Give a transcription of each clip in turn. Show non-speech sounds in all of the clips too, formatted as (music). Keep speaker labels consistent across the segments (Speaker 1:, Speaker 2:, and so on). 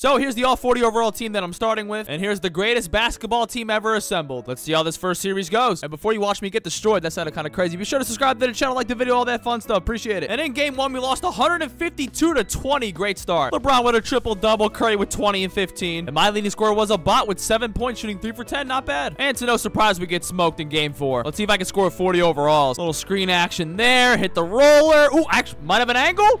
Speaker 1: So here's the all 40 overall team that I'm starting with. And here's the greatest basketball team ever assembled. Let's see how this first series goes. And before you watch me get destroyed, that sounded kind of crazy. Be sure to subscribe to the channel, like the video, all that fun stuff. Appreciate it. And in game one, we lost 152 to 20. Great start. LeBron with a triple double. Curry with 20 and 15. And my leading scorer was a bot with 7 points, shooting 3 for 10. Not bad. And to no surprise, we get smoked in game four. Let's see if I can score 40 overall. Little screen action there. Hit the roller. Ooh, actually, might have an angle.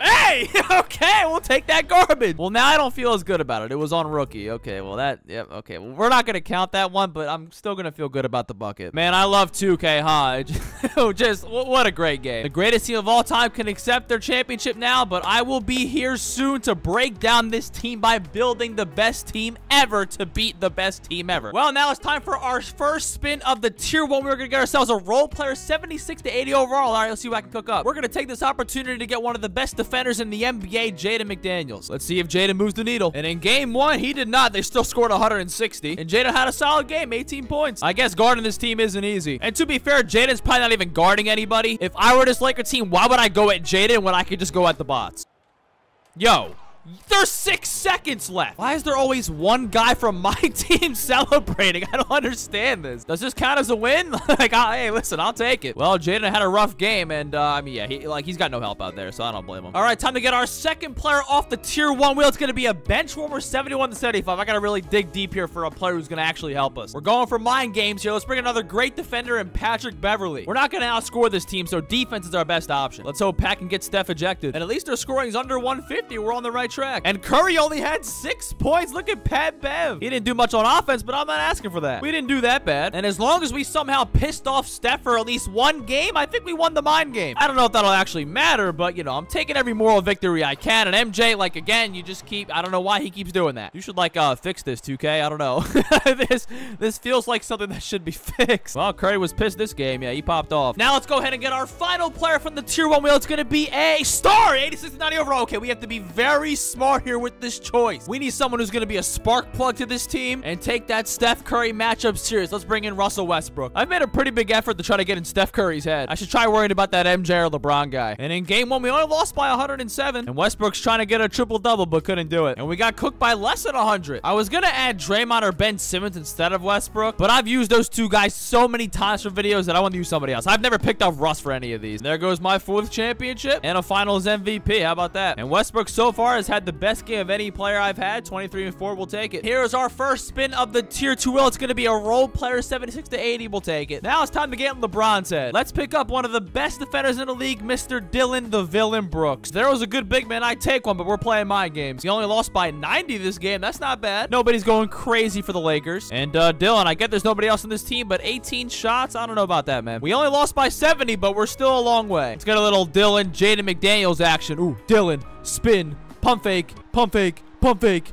Speaker 1: Hey! (laughs) okay, we'll take that garbage. Well, now I don't feel as good about it. It was on rookie. Okay, well, that, yep, okay. Well, we're not going to count that one, but I'm still going to feel good about the bucket. Man, I love 2K, huh? (laughs) Just, what a great game. The greatest team of all time can accept their championship now, but I will be here soon to break down this team by building the best team ever to beat the best team ever. Well, now it's time for our first spin of the tier one. We're going to get ourselves a role player 76 to 80 overall. All right, let's see what I can cook up. We're going to take this opportunity to get one of the best defenders in the NBA, Jaden McDaniels. Let's see if Jaden moves the needle. And in game one, he did not. They still scored 160. And Jaden had a solid game, 18 points. I guess guarding this team isn't easy. And to be fair, Jaden's probably not even guarding anybody. If I were this Laker team, why would I go at Jaden when I could just go at the bots? Yo, there's six seconds left. Why is there always one guy from my (laughs) team celebrating? I don't understand this. Does this count as a win? (laughs) like, I, hey, listen, I'll take it. Well, Jaden had a rough game, and uh, I mean, yeah, he like he's got no help out there, so I don't blame him. All right, time to get our second player off the tier one wheel. It's gonna be a bench warmer, 71 to 75. I gotta really dig deep here for a player who's gonna actually help us. We're going for mind games here. Let's bring another great defender in Patrick Beverley. We're not gonna outscore this team, so defense is our best option. Let's hope Pat can get Steph ejected, and at least our scoring's under 150. We're on the right track. And Curry only had six points. Look at Pat Bev. He didn't do much on offense, but I'm not asking for that. We didn't do that bad. And as long as we somehow pissed off Steph for at least one game, I think we won the mind game. I don't know if that'll actually matter, but, you know, I'm taking every moral victory I can. And MJ, like, again, you just keep... I don't know why he keeps doing that. You should, like, uh, fix this, 2K. I don't know. (laughs) this, this feels like something that should be (laughs) fixed. Well, Curry was pissed this game. Yeah, he popped off. Now let's go ahead and get our final player from the Tier 1 wheel. It's going to be a star. 86 to 90 overall. Okay, we have to be very smart here with this choice. We need someone who's going to be a spark plug to this team and take that Steph Curry matchup serious. Let's bring in Russell Westbrook. I've made a pretty big effort to try to get in Steph Curry's head. I should try worrying about that MJ or LeBron guy. And in game one, we only lost by 107. And Westbrook's trying to get a triple-double, but couldn't do it. And we got cooked by less than 100. I was going to add Draymond or Ben Simmons instead of Westbrook, but I've used those two guys so many times for videos that I want to use somebody else. I've never picked up Russ for any of these. And there goes my fourth championship and a finals MVP. How about that? And Westbrook so far has had the best game of any player I've had. 23 and 4, we'll take it. Here is our first spin of the tier 2 wheel. It's going to be a role player 76 to 80. We'll take it. Now it's time to get in LeBron's head. Let's pick up one of the best defenders in the league, Mr. Dillon the Villain Brooks. There was a good big man. I'd take one, but we're playing my games. He only lost by 90 this game. That's not bad. Nobody's going crazy for the Lakers. And uh, Dillon, I get there's nobody else in this team, but 18 shots? I don't know about that, man. We only lost by 70, but we're still a long way. Let's get a little Dillon, Jaden McDaniels action. Ooh, Dillon, spin, pump fake, pump fake, pump fake.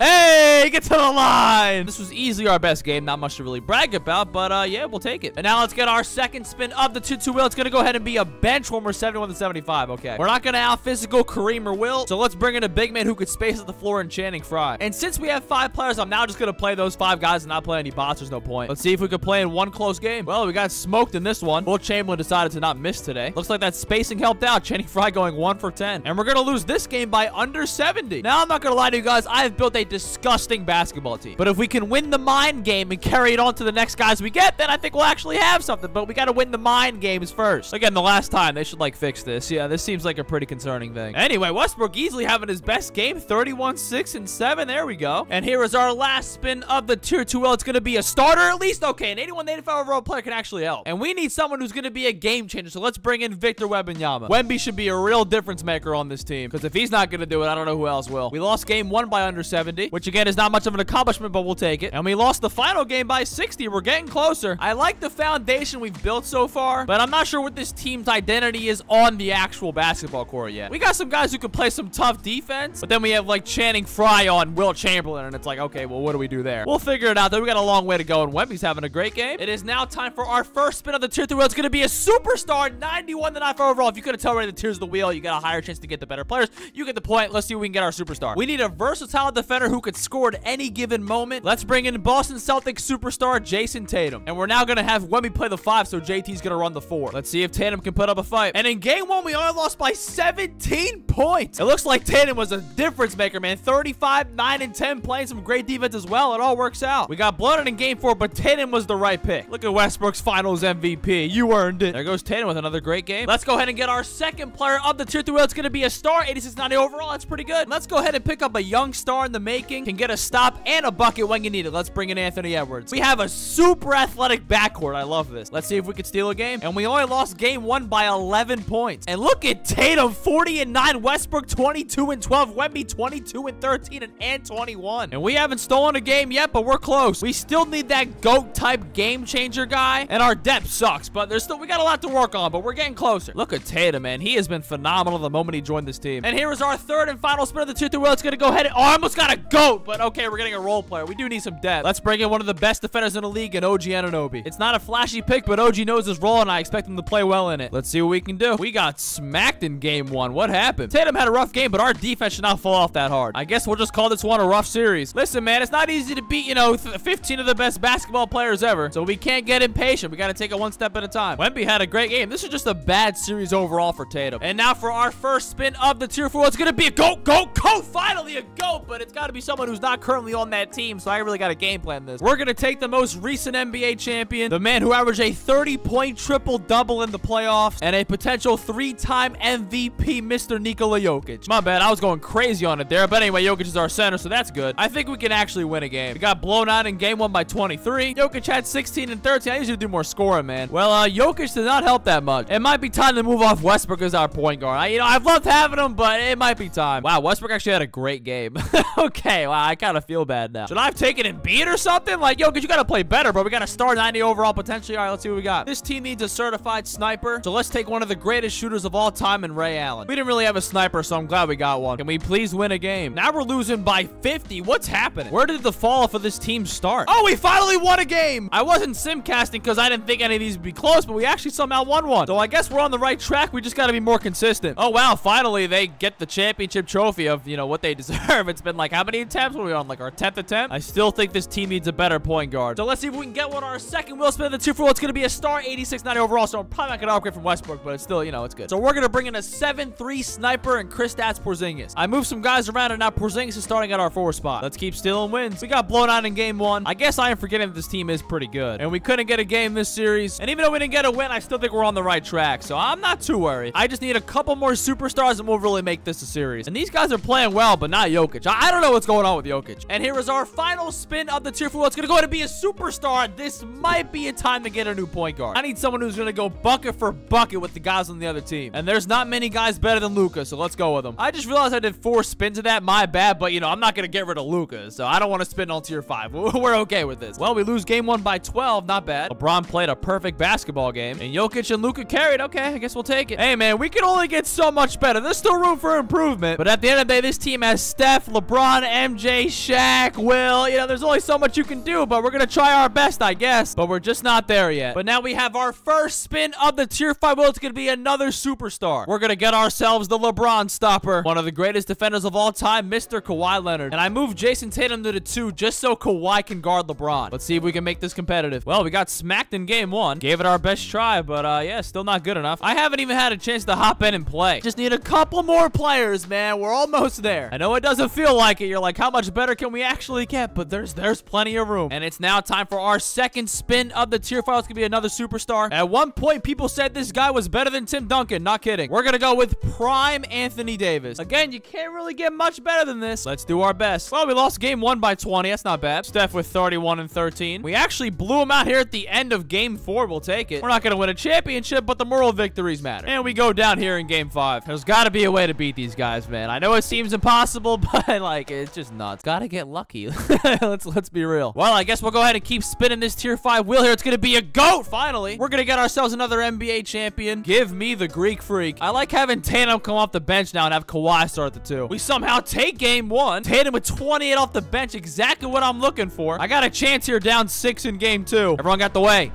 Speaker 1: Hey, get to the line. This was easily our best game. Not much to really brag about, but uh, yeah, we'll take it. And now let's get our second spin of the 2-2 wheel. It's going to go ahead and be a bench when we're 71 to 75. Okay. We're not going to out physical Kareem or Wilt. So let's bring in a big man who could space at the floor and Channing Frye. And since we have five players, I'm now just going to play those five guys and not play any bots. There's no point. Let's see if we could play in one close game. Well, we got smoked in this one. Wilt Chamberlain decided to not miss today. Looks like that spacing helped out. Channing Frye going one for 10. And we're going to lose this game by under 70. Now, I'm not going to lie to you guys. I have built a disgusting basketball team. But if we can win the mind game and carry it on to the next guys we get, then I think we'll actually have something. But we got to win the mind games first. Again, the last time, they should, like, fix this. Yeah, this seems like a pretty concerning thing. Anyway, Westbrook easily having his best game. 31, 6, and 7. There we go. And here is our last spin of the Tier 2L. It's going to be a starter at least. Okay, an 81, 85 overall player can actually help. And we need someone who's going to be a game changer. So let's bring in Victor Wembanyama. Wemby should be a real difference maker on this team. Because if he's not going to do it, I don't know who else will. We lost game one by under 70, which again is not much of an accomplishment, but we'll take it. And we lost the final game by 60. We're getting closer. I like the foundation we've built so far, but I'm not sure what this team's identity is on the actual basketball court yet. We got some guys who can play some tough defense, but then we have like Channing Frye on Wilt Chamberlain, and it's like, okay, well, what do we do there? We'll figure it out, though. We got a long way to go, and Wemby's having a great game. It is now time for our first spin of the tier 3 wheel. It's going to be a superstar, 91 to 95 overall. If you couldn't tell right the tiers of the wheel, you got a higher chance to get the better players. You get the point. Let's see if we can get our superstar. We need a versatile defender who could score at any given moment. Let's bring in Boston Celtics superstar Jayson Tatum. And we're now going to have when we play the five, so JT's going to run the four. Let's see if Tatum can put up a fight. And in game one, we only lost by 17 points. It looks like Tatum was a difference maker, man. 35, 9, and 10 playing some great defense as well. It all works out. We got blown in game four, but Tatum was the right pick. Look at Westbrook's finals MVP. You earned it. There goes Tatum with another great game. Let's go ahead and get our second player of the tier three. It's going to be a star, 86-90 overall. That's pretty good. Let's go ahead and pick up a young star in the making. Can get a stop and a bucket when you need it. Let's bring in Anthony Edwards. We have a super athletic backcourt. I love this. Let's see if we can steal a game. And we only lost game one by 11 points. And look at Tatum, 40 and 9. Westbrook, 22 and 12. Wemby, 22 and 13 and, and 21. And we haven't stolen a game yet, but we're close. We still need that GOAT type game changer guy. And our depth sucks, but there's still, we got a lot to work on, but we're getting closer. Look at Tatum, man. He has been phenomenal the moment he joined this team. And here is our third and final spin of the 2-3 wheel. It's going to go ahead and, oh, I almost got a GOAT, but okay, we're getting a role player. We do need some depth. Let's bring in one of the best defenders in the league in OG Anunoby. It's not a flashy pick, but OG knows his role, and I expect him to play well in it. Let's see what we can do. We got smacked in game one. What happened? Tatum had a rough game, but our defense should not fall off that hard. I guess we'll just call this one a rough series. Listen, man, it's not easy to beat, you know, 15 of the best basketball players ever, so we can't get impatient. We got to take it one step at a time. Wemby had a great game. This is just a bad series overall for Tatum. And now for our first spin of the tier four, it's going to be a GOAT, GOAT, GOAT. Finally a GOAT, but it's got to be someone who's not currently on that team, so I really got to game plan this. We're going to take the most recent NBA champion, the man who averaged a 30-point triple-double in the playoffs, and a potential three-time MVP, Mr. Nikola Jokic. My bad, I was going crazy on it there, but anyway, Jokic is our center, so that's good. I think we can actually win a game. We got blown out in game one by 23. Jokic had 16 and 13. I usually do more scoring, man. Well, uh, Jokic did not help that much. It might be time to move off Westbrook as our point guard. I, you know, I've loved having him, but it might be time. Wow, Westbrook actually had a great game. (laughs) okay, wow, I kind of feel bad now. Should I have taken Embiid or something? Like, yo, because you got to play better, bro. We got a star 90 overall potentially. All right, let's see what we got. This team needs a certified sniper, so let's take one of the greatest shooters of all time in Ray Allen. We didn't really have a sniper, so I'm glad we got one. Can we please win a game? Now we're losing by 50. What's happening? Where did the fall of this team start? Oh, we finally won a game. I wasn't simcasting because I didn't think any of these would be close, but we actually somehow won one. So I guess we're on the right track. We just got to be more consistent. Oh, wow. Finally, they get the championship trophy of, you know, what they (laughs) deserve. It's been like, how many attempts were we on? Like our 10th attempt? I still think this team needs a better point guard. So let's see if we can get one our second wheel spin of the two for It's going to be a star 86-90 overall. So I'm probably not going to upgrade from Westbrook, but it's still, you know, it's good. So we're going to bring in a 7-3 sniper and Chris Kristaps Porzingis. I moved some guys around and now Porzingis is starting at our four spot. Let's keep stealing wins. We got blown out in game one. I guess I am forgetting that this team is pretty good. And we couldn't get a game this series. And even though we didn't get a win, I still think we're on the right track. So I'm not too worried. I just need a couple more superstars and we'll really make this a series. And these guys are playing well, but not Jokic. I, I don't know what's going on with Jokic. And here is our final spin of the tier four. It's going to go ahead and be a superstar. This might be a time to get a new point guard. I need someone who's going to go bucket for bucket with the guys on the other team. And there's not many guys better than Luka, so let's go with him. I just realized I did four spins of that. My bad, but you know, I'm not going to get rid of Luka, so I don't want to spin on tier five. (laughs) We're okay with this. Well, we lose game one by 12. Not bad. LeBron played a perfect basketball game, and Jokic and Luka carried. Okay, I guess we'll take it. Hey, man, we can only get so much better. There's still room for improvement, but at the end of the day, this team has Steph, LeBron, MJ, Shaq, Wilt. You know, there's only so much you can do, but we're going to try our best, I guess, but we're just not there yet. But now we have our first spin of the tier five. Well, it's going to be another superstar. We're going to get ourselves the LeBron stopper, one of the greatest defenders of all time, Mr. Kawhi Leonard. And I moved Jayson Tatum to the two just so Kawhi can guard LeBron. Let's see if we can make this competitive. Well, we got smacked in game one. Gave it our best try, but uh, yeah, still not good enough. I haven't even had a chance to hop in and play. Just need a couple more players, man. We're almost there. I know it doesn't feel like it. You're like, how much better can we actually get? But there's there's plenty of room. And it's now time for our second spin of the tier five. It's gonna be another superstar. At one point, people said this guy was better than Tim Duncan. Not kidding. We're gonna go with prime Anthony Davis. Again, you can't really get much better than this. Let's do our best. Well, we lost game one by 20. That's not bad. Steph with 31 and 13. We actually blew him out here at the end of game four. We'll take it. We're not gonna win a championship, but the moral victories matter. And we go down here in game five. There's gotta be a way to beat these guys, man. I know it seems impossible, (laughs) but like, it's just nuts. Gotta get lucky. (laughs) let's let's be real. Well, I guess we'll go ahead and keep spinning this tier five wheel here. It's gonna be a goat, finally. We're gonna get ourselves another NBA champion. Give me the Greek freak. I like having Tatum come off the bench now and have Kawhi start the two. We somehow take game one. Tatum with 28 off the bench, exactly what I'm looking for. I got a chance here down six in game two. Everyone got the way.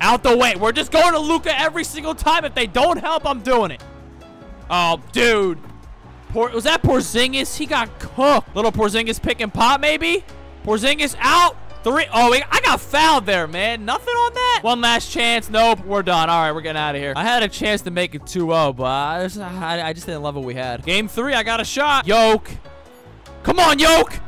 Speaker 1: Out the way. We're just going to Luka every single time. If they don't help, I'm doing it. Oh, dude. Was that Porzingis? He got cooked. Little Porzingis pick and pop, maybe? Porzingis out. Three. Oh, I got fouled there, man. Nothing on that. One last chance. Nope. We're done. All right, we're getting out of here. I had a chance to make it 2-0, but I just, I just didn't love what we had. Game three, I got a shot. Yoke. Come on, Yoke.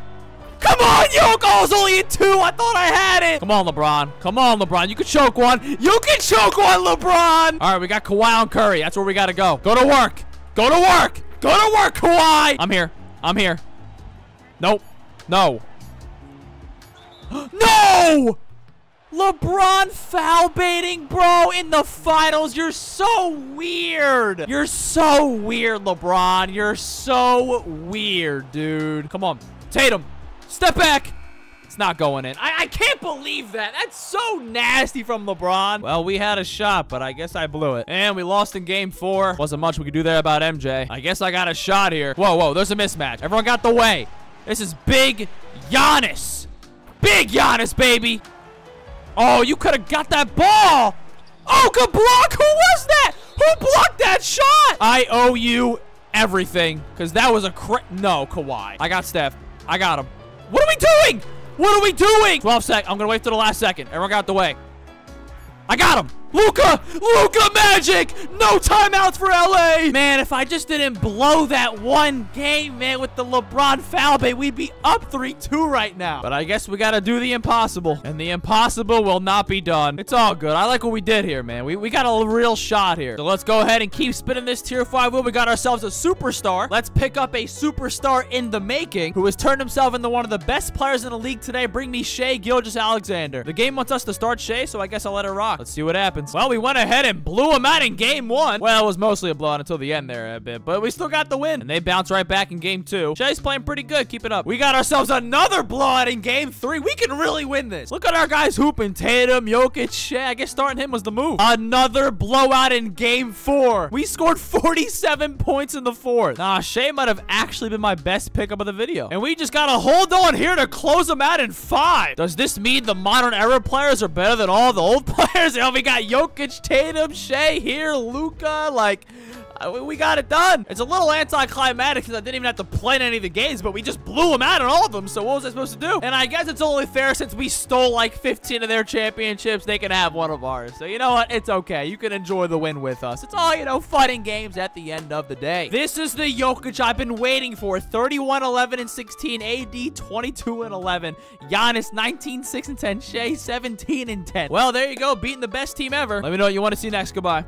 Speaker 1: Come on, Yoke! Oh, it's only two. I thought I had it. Come on, LeBron. Come on, LeBron. You can choke one. You can choke one, LeBron. All right, we got Kawhi on Curry. That's where we got to go. Go to work. Go to work. Go to work, Kawhi. I'm here. I'm here. Nope. No. (gasps) no! LeBron foul baiting, bro, in the finals. You're so weird. You're so weird, LeBron. You're so weird, dude. Come on. Tatum. Step back. It's not going in. I, I can't believe that. That's so nasty from LeBron. Well, we had a shot, but I guess I blew it. And we lost in game four. Wasn't much we could do there about MJ. I guess I got a shot here. Whoa, whoa, there's a mismatch. Everyone got the way. This is big Giannis. Big Giannis, baby. Oh, you could have got that ball. Oh, good block. Who was that? Who blocked that shot? I owe you everything because that was a No, Kawhi. I got Steph. I got him. What are we doing? What are we doing? 12 sec. I'm going to wait till the last second. Everyone got the way. I got him. Luka! Luka Magic! No timeouts for LA! Man, if I just didn't blow that one game, man, with the LeBron foul bait, we'd be up 3-2 right now. But I guess we gotta do the impossible. And the impossible will not be done. It's all good. I like what we did here, man. We, we got a real shot here. So let's go ahead and keep spinning this tier 5 wheel. We got ourselves a superstar. Let's pick up a superstar in the making who has turned himself into one of the best players in the league today. Bring me Shai Gilgeous-Alexander. The game wants us to start Shai, so I guess I'll let it rock. Let's see what happens happens. Well, we went ahead and blew them out in game one. Well, it was mostly a blowout until the end there uh, a bit, but we still got the win. And they bounced right back in game two. Shai's playing pretty good. Keep it up. We got ourselves another blowout in game three. We can really win this. Look at our guys hooping. Tatum, Jokic, Shai. I guess starting him was the move. Another blowout in game four. We scored (laughs) 47 points in the fourth. Nah, Shai might have actually been my best pickup of the video. And we just gotta hold on here to close them out in five. Does this mean the modern era players are better than all the old (laughs) players? Oh, we got Jokic, Tatum, Shai here, Luka. like we got it done. It's a little anticlimactic because I didn't even have to play any of the games, but we just blew them out in all of them. So what was I supposed to do? And I guess it's only fair since we stole like 15 of their championships, they can have one of ours. So you know what? It's okay. You can enjoy the win with us. It's all, you know, and games at the end of the day. This is the Jokic I've been waiting for. 31, 11, and 16. AD 22 and 11. Giannis 19, 6, and 10. Shai 17 and 10. Well, there you go. Beating the best team ever. Let me know what you want to see next. Goodbye.